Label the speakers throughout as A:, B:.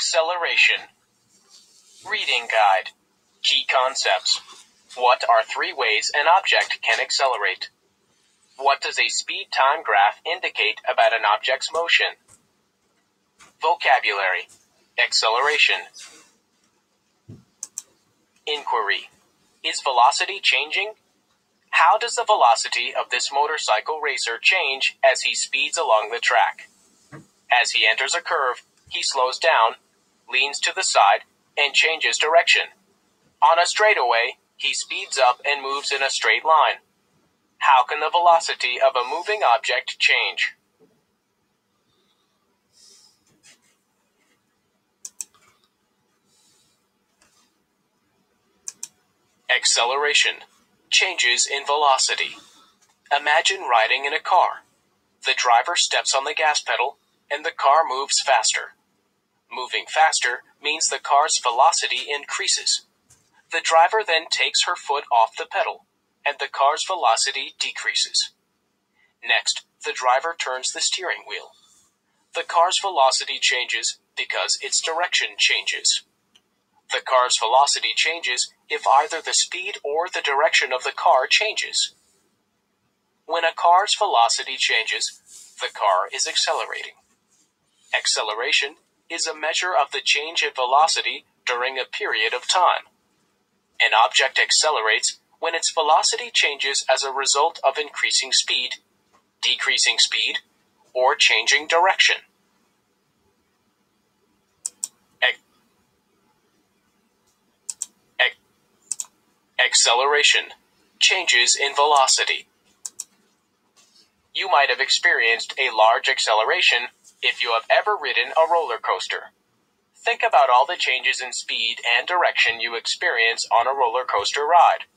A: Acceleration. Reading Guide. Key concepts. What are three ways an object can accelerate? What does a speed time graph indicate about an object's motion? Vocabulary. Acceleration. Inquiry. Is velocity changing? How does the velocity of this motorcycle racer change as he speeds along the track? As he enters a curve, he slows down, leans to the side, and changes direction. On a straightaway, he speeds up and moves in a straight line. How can the velocity of a moving object change? Acceleration. Changes in velocity. Imagine riding in a car. The driver steps on the gas pedal, and the car moves faster. Moving faster means the car's velocity increases. The driver then takes her foot off the pedal, and the car's velocity decreases. Next, the driver turns the steering wheel. The car's velocity changes because its direction changes. The car's velocity changes if either the speed or the direction of the car changes. When a car's velocity changes, the car is accelerating. Acceleration is a measure of the change in velocity during a period of time. An object accelerates when its velocity changes as a result of increasing speed, decreasing speed, or changing direction. Acceleration. Changes in velocity. You might have experienced a large acceleration if you have ever ridden a roller coaster. Think about all the changes in speed and direction you experience on a roller coaster ride.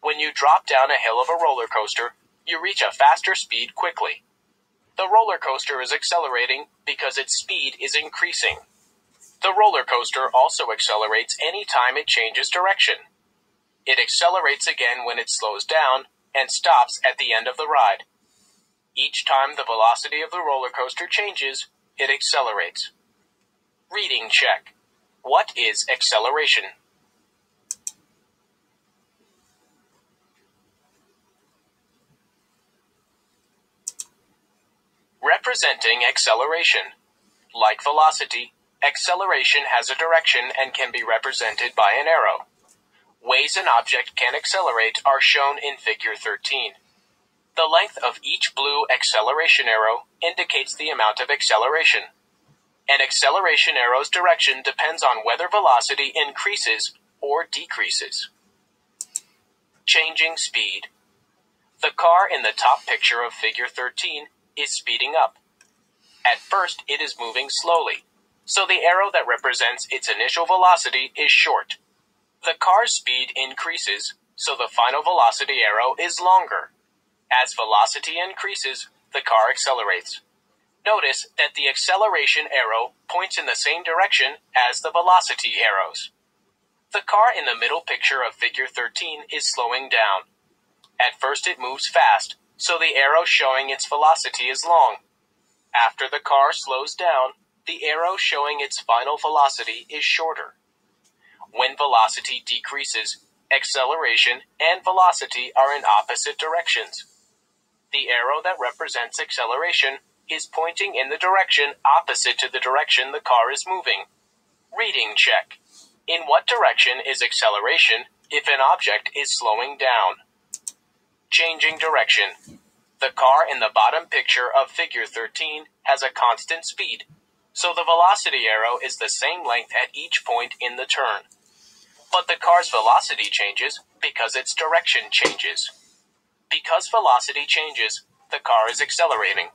A: When you drop down a hill of a roller coaster, you reach a faster speed quickly. The roller coaster is accelerating because its speed is increasing. The roller coaster also accelerates any time it changes direction. It accelerates again when it slows down and stops at the end of the ride. Each time the velocity of the roller coaster changes, it accelerates. Reading check. What is acceleration? Representing acceleration. Like velocity, acceleration has a direction and can be represented by an arrow. Ways an object can accelerate are shown in Figure 13. The length of each blue acceleration arrow indicates the amount of acceleration. An acceleration arrow's direction depends on whether velocity increases or decreases. Changing speed. The car in the top picture of figure 13 is speeding up. At first, it is moving slowly, so the arrow that represents its initial velocity is short. The car's speed increases, so the final velocity arrow is longer. As velocity increases, the car accelerates. Notice that the acceleration arrow points in the same direction as the velocity arrows. The car in the middle picture of figure 13 is slowing down. At first it moves fast, so the arrow showing its velocity is long. After the car slows down, the arrow showing its final velocity is shorter. When velocity decreases, acceleration and velocity are in opposite directions. The arrow that represents acceleration is pointing in the direction opposite to the direction the car is moving. Reading check. In what direction is acceleration if an object is slowing down? Changing direction. The car in the bottom picture of figure 13 has a constant speed, so the velocity arrow is the same length at each point in the turn. But the car's velocity changes because its direction changes. Because velocity changes, the car is accelerating.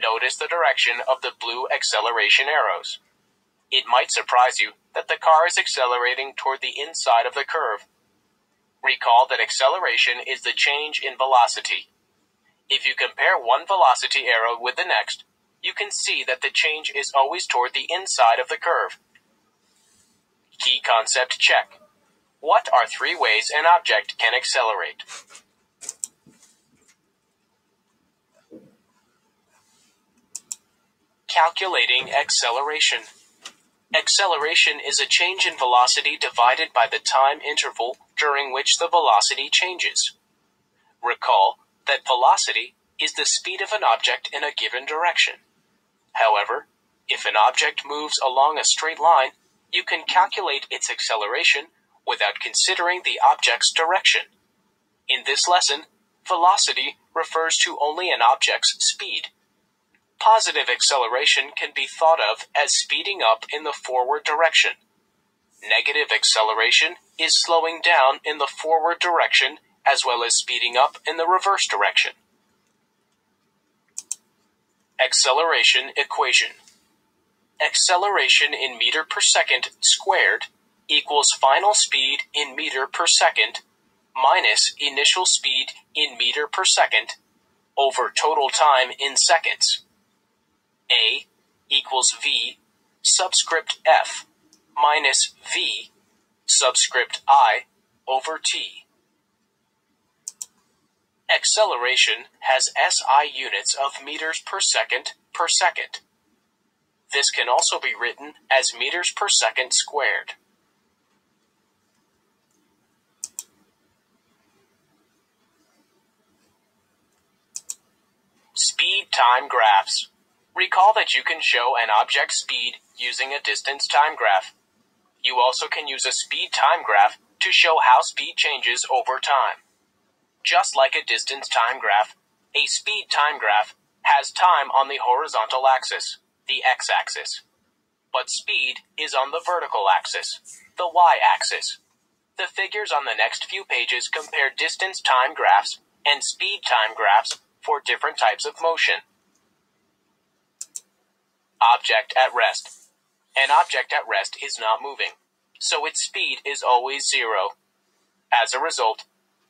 A: Notice the direction of the blue acceleration arrows. It might surprise you that the car is accelerating toward the inside of the curve. Recall that acceleration is the change in velocity. If you compare one velocity arrow with the next, you can see that the change is always toward the inside of the curve. Key concept check. What are three ways an object can accelerate? Calculating acceleration. Acceleration is a change in velocity divided by the time interval during which the velocity changes. Recall that velocity is the speed of an object in a given direction. However, if an object moves along a straight line, you can calculate its acceleration without considering the object's direction. In this lesson, velocity refers to only an object's speed. Positive acceleration can be thought of as speeding up in the forward direction. Negative acceleration is slowing down in the forward direction as well as speeding up in the reverse direction. Acceleration equation. Acceleration in meter per second squared equals final speed in meter per second minus initial speed in meter per second over total time in seconds. A equals V subscript F minus V subscript I over T. Acceleration has SI units of meters per second per second. This can also be written as meters per second squared. Speed time graphs. Recall that you can show an object's speed using a distance time graph. You also can use a speed time graph to show how speed changes over time. Just like a distance time graph, a speed time graph has time on the horizontal axis, the x-axis. But speed is on the vertical axis, the y-axis. The figures on the next few pages compare distance time graphs and speed time graphs for different types of motion. Object at rest. An object at rest is not moving, so its speed is always zero. As a result,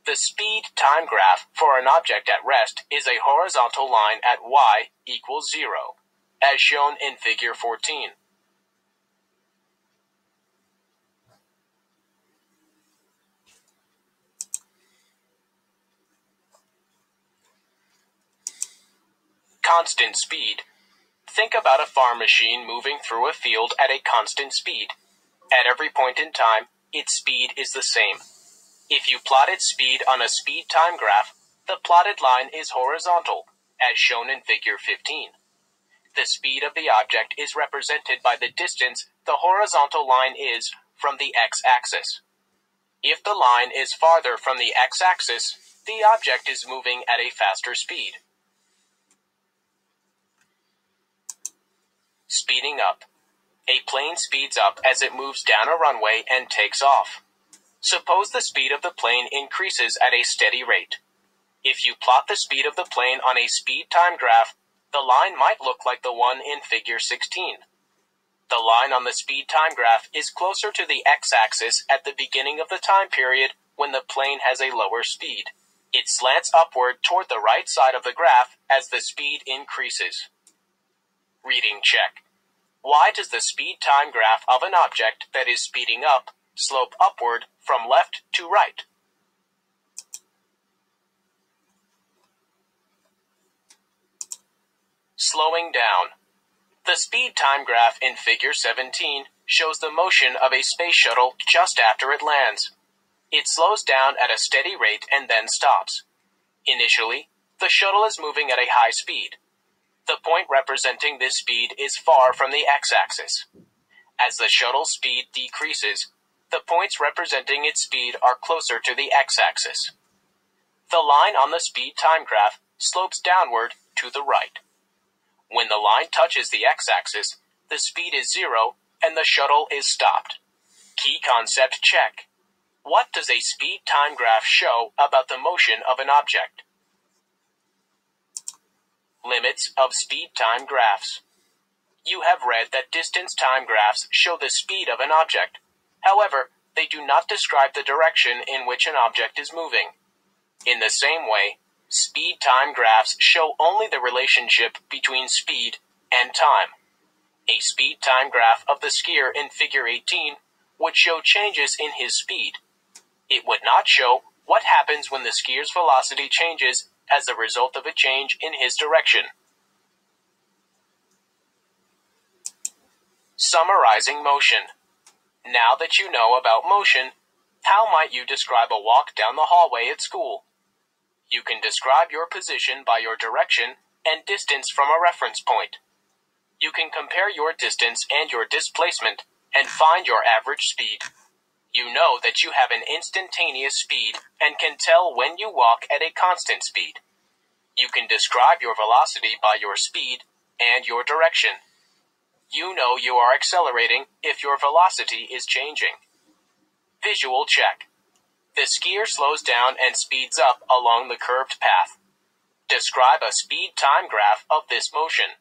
A: the speed time graph for an object at rest is a horizontal line at y equals zero, as shown in figure 14. Constant speed. Think about a farm machine moving through a field at a constant speed. At every point in time, its speed is the same. If you plot its speed on a speed time graph, the plotted line is horizontal, as shown in figure 15. The speed of the object is represented by the distance the horizontal line is from the x-axis. If the line is farther from the x-axis, the object is moving at a faster speed. Speeding up. A plane speeds up as it moves down a runway and takes off. Suppose the speed of the plane increases at a steady rate. If you plot the speed of the plane on a speed time graph, the line might look like the one in figure 16. The line on the speed time graph is closer to the x-axis at the beginning of the time period when the plane has a lower speed. It slants upward toward the right side of the graph as the speed increases. Reading check. Why does the speed time graph of an object that is speeding up slope upward from left to right? Slowing down. The speed time graph in figure 17 shows the motion of a space shuttle just after it lands. It slows down at a steady rate and then stops. Initially, the shuttle is moving at a high speed. The point representing this speed is far from the x-axis. As the shuttle's speed decreases, the points representing its speed are closer to the x-axis. The line on the speed time graph slopes downward to the right. When the line touches the x-axis, the speed is zero and the shuttle is stopped. Key concept check. What does a speed time graph show about the motion of an object? Limits of speed time graphs. You have read that distance time graphs show the speed of an object. However, they do not describe the direction in which an object is moving. In the same way, speed time graphs show only the relationship between speed and time. A speed time graph of the skier in figure 18 would show changes in his speed. It would not show what happens when the skier's velocity changes as a result of a change in his direction. Summarizing motion. Now that you know about motion, how might you describe a walk down the hallway at school? You can describe your position by your direction and distance from a reference point. You can compare your distance and your displacement and find your average speed. You know that you have an instantaneous speed and can tell when you walk at a constant speed. You can describe your velocity by your speed and your direction. You know you are accelerating if your velocity is changing. Visual check. The skier slows down and speeds up along the curved path. Describe a speed time graph of this motion.